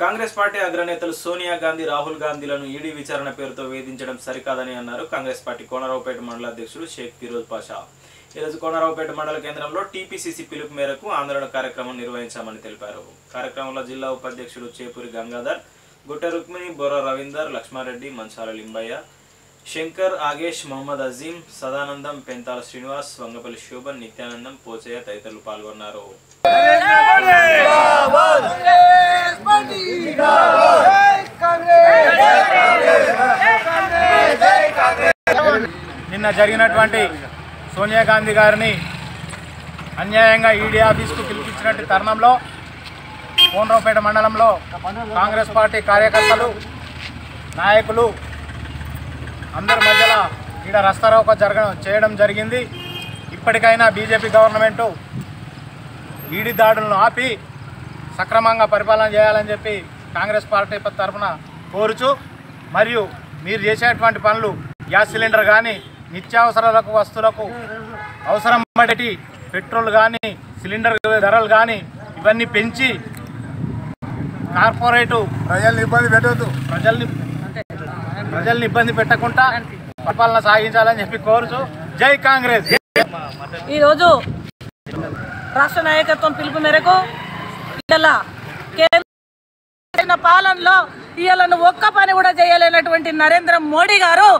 Congress party అగ్రనేతలు సోనియా గాంధీ రాహుల్ గాంధీలను ED విచారణ పేరుతో వేధించడం సరికాదని అన్నారు. కాంగ్రెస్ పార్టీ కోనరావుపేట మండల అధ్యక్షుడు షేక్ ఫిరోజ్ పాషా. ఈరోజు కోనరావుపేట మండల కేంద్రంలో టీపీసీసీ పిలుపు మేరకు ఆందోళన కార్యక్రమం నిర్వహించామని తెలిపారు. కార్యక్రమంలో జిల్లా ఉపాధ్యక్షుడు చేపూరి గంగాధర్ గుట్ట రుక్మిణి బొర్ర రవీందర్ లక్ష్మారెడ్డి మంచాల లింబయ్య శంకర్ ఆగేష్ మహమ్మద్ అజీం సదానందం పెంతాల శ్రీనివాస్ వంగపల్లి శోభన్ నిత్యానందం పోచయ్య తదితరులు పాల్గొన్నారు. నిన్న జరిగినటువంటి సోనియా గాంధీ గారిని అన్యాయంగా ఈడీ ఆఫీస్కు పిలిపించినట్టు తరుణంలో కోనరావుపేట మండలంలో కాంగ్రెస్ పార్టీ కార్యకర్తలు నాయకులు అందరి మధ్యలో ఈడ రస్తారోక జరగ చేయడం జరిగింది. ఇప్పటికైనా బీజేపీ గవర్నమెంటు ఈడీ దాడులను ఆపి సక్రమంగా పరిపాలన చేయాలని చెప్పి కాంగ్రెస్ పార్టీ తరఫున కోరుచు. మరియు మీరు చేసేటువంటి పనులు గ్యాస్ సిలిండర్ కానీ నిత్యావసరాలకు వస్తువులకు అవసరం బట్టి పెట్రోల్ కానీ సిలిండర్ ధరలు కానీ ఇవన్నీ పెంచి కార్పొరేటు ప్రజల్ని ఇబ్బంది పెట్టవద్దు ప్రజల్ని ప్రజల్ని ఇబ్బంది పెట్టకుండా పరిపాలన సాగించాలని చెప్పి కోరుచు జై కాంగ్రెస్ ఈరోజు రాష్ట్ర నాయకత్వం పిలుపు మేరకు కేంద్ర పాలనలో ఇవాళ ఒక్క పని కూడా చేయలేనటువంటి నరేంద్ర మోడీ గారు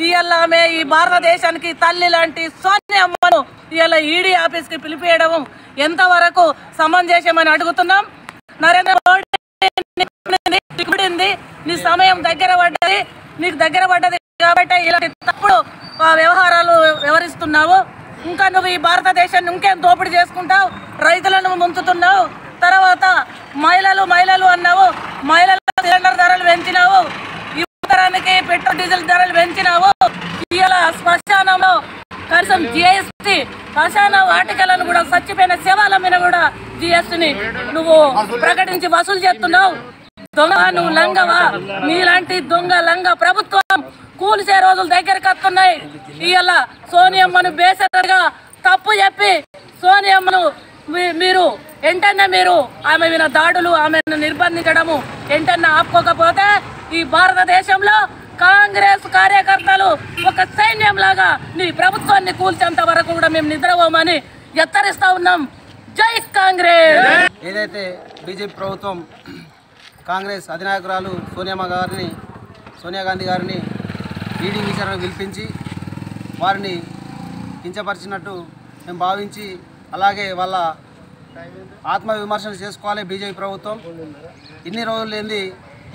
ఇవాళ ఆమె ఈ భారతదేశానికి తల్లి లాంటి సోనియమ్మను ఇవాళ ఈడీ ఆఫీస్కి పిలిపియడం ఎంతవరకు సమంజసమని అడుగుతున్నాం నరేంద్ర మోడీ నీ సమయం దగ్గర పడ్డది నీకు దగ్గర పడ్డది కాబట్టి ఇలాంటి తప్పుడు వ్యవహారాలు వ్యవహరిస్తున్నావు. ఇంకా నువ్వు ఈ భారతదేశాన్ని ఇంకేం దోపిడీ చేసుకుంటావు? రైతులను ముంచుతున్నావు. తర్వాత మహిళలు మహిళలు అన్నావు. మహిళల సిలిండర్ ధరలు పెంచినావు. యువతరానికి పెట్రోల్ డీజిల్ ధరలు పెంచినావు. ఇవాళ శ్మశానంలో కనీసం జిఎస్టీ శ్మశాన వాటికలను కూడా చచ్చిపోయిన సేవల మీద కూడా జిఎస్టీని నువ్వు ప్రకటించి వసూలు చేస్తున్నావు. దొంగ నువ్వు లంగవా నీలాంటి దొంగ లంగ ప్రభుత్వం కూల్చే రోజులు దగ్గరికి వస్తున్నాయి. ఇవాళ సోనియమ్మను బేసరగా తప్పు చెప్పి సోనియమ్మను మీ- మీరు ఎంటన్నా మీరు ఆమె మీద దాడులు ఆమెను నిర్బంధించడము ఎంటన్నా ఆపుకోకపోతే ఈ భారతదేశంలో కాంగ్రెస్ కార్యకర్తలు ఒక సైన్యం లాగా నీ ప్రభుత్వాన్ని కూల్చేంత వరకు కూడా మేము నిద్రపోమని హెచ్చరిస్తా ఉన్నాం. జై కాంగ్రెస్! ఏదైతే బీజేపీ ప్రభుత్వం కాంగ్రెస్ అధినాయకురాలు సోనియామ్మ గారిని సోనియా గాంధీ గారిని ఈడీ విచారణ పిలిపించి వారిని కించపరిచినట్టు మేము భావించి అలాగే వాళ్ళ ఆత్మవిమర్శలు చేసుకోవాలి బీజేపీ ప్రభుత్వం. ఇన్ని రోజులు ఏంది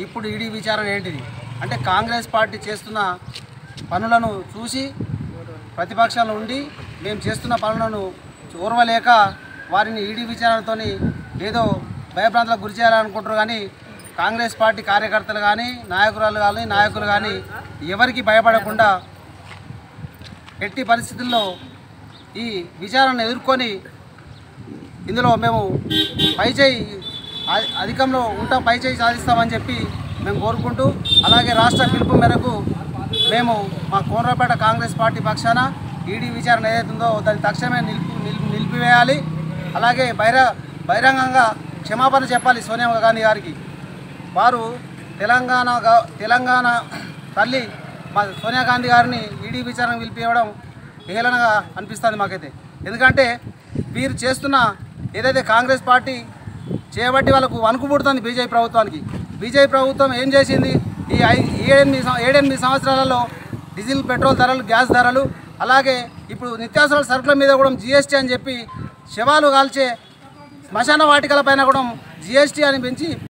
ఇప్పుడు ఈడీ విచారణ ఏంటిది? అంటే కాంగ్రెస్ పార్టీ చేస్తున్న పనులను చూసి ప్రతిపక్షాలు ఉండి మేము చేస్తున్న పనులను చూరవలేక వారిని ఈడీ విచారణతోని ఏదో భయభ్రాంతులకు గురి చేయాలనుకుంటారు కానీ కాంగ్రెస్ పార్టీ కార్యకర్తలు కానీ నాయకురాలు కానీ నాయకులు కానీ ఎవరికి భయపడకుండా ఎట్టి పరిస్థితుల్లో ఈ విచారణను ఎదుర్కొని ఇందులో మేము పైచేయి అధికంలో ఉంటాం పైచేయి సాధిస్తామని చెప్పి మేము కోరుకుంటూ అలాగే రాష్ట్ర పిలుపు మేరకు మేము మా కోనరాపేట కాంగ్రెస్ పార్టీ పక్షాన ఈడీ విచారణ ఏదైతుందో దాన్ని తక్షణమే నిలిపి నిలిపి నిలిపివేయాలి. అలాగే బహిర బహిరంగంగా క్షమాపణ చెప్పాలి సోనియా గాంధీ గారికి. వారు తెలంగాణ తెలంగాణ తల్లి మా సోనియా గాంధీ గారిని ఈడీ విచారణ పిలిపివ్వడం హేళనగా అనిపిస్తుంది మాకైతే. ఎందుకంటే వీరు చేస్తున్న ఏదైతే కాంగ్రెస్ పార్టీ చేయబట్టి వాళ్ళకు వణుకు పుడుతుంది బీజేపీ ప్రభుత్వానికి. బీజేపీ ప్రభుత్వం ఏం చేసింది? ఈ ఐ ఏడెనిమిది ఏడెనిమిది సంవత్సరాలలో డీజిల్ పెట్రోల్ ధరలు గ్యాస్ ధరలు అలాగే ఇప్పుడు నిత్యావసరాల సరుకుల మీద కూడా జిఎస్టీ అని చెప్పి శవాలు కాల్చే శ్మశాన వాటికల పైన కూడా జిఎస్టీ అని పెంచి